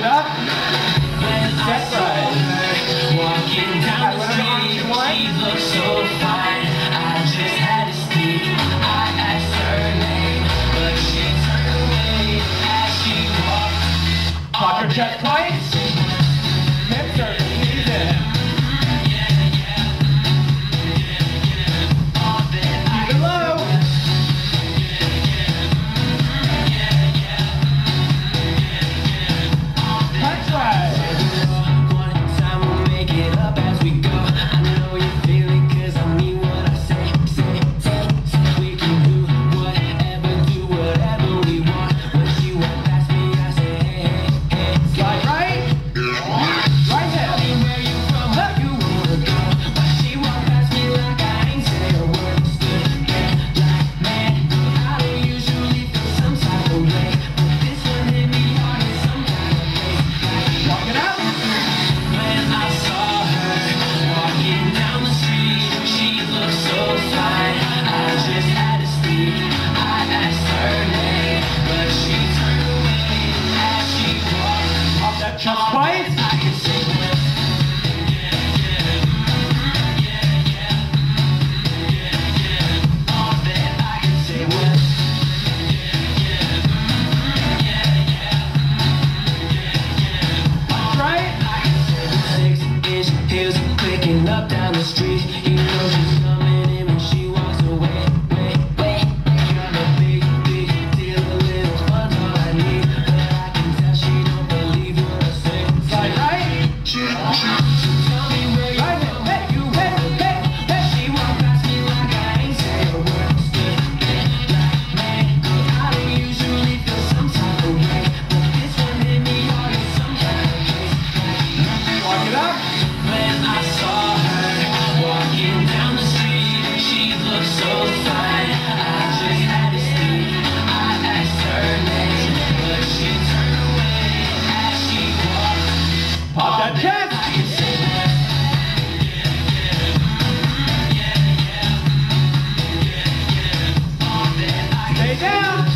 it up. That's right. Walking down the street, she looked so fine. I just had to speak. I asked her name, but she turned away as she walked. Pop your chest. Rapaz! down.